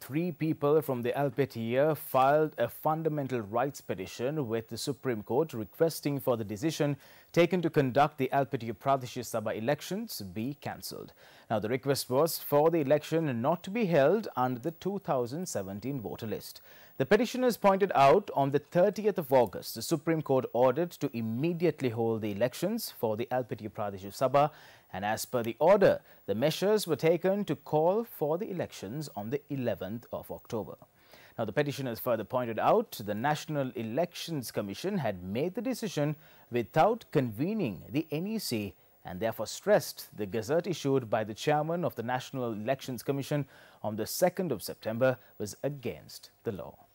Three people from the Elpitiya filed a fundamental rights petition with the Supreme Court requesting for the decision taken to conduct the Elpitiya Pradesh Sabha elections be cancelled. Now, the request was for the election not to be held under the 2017 voter list. The petitioners pointed out on the 30th of August, the Supreme Court ordered to immediately hold the elections for the Elpitiya Pradesh Sabha and as per the order, the measures were taken to call for the elections on the 11th of October. Now, the petitioners further pointed out the National Elections Commission had made the decision without convening the NEC and therefore stressed the gazette issued by the chairman of the National Elections Commission on the 2nd of September was against the law.